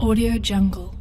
Audio Jungle.